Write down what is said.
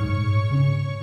うん。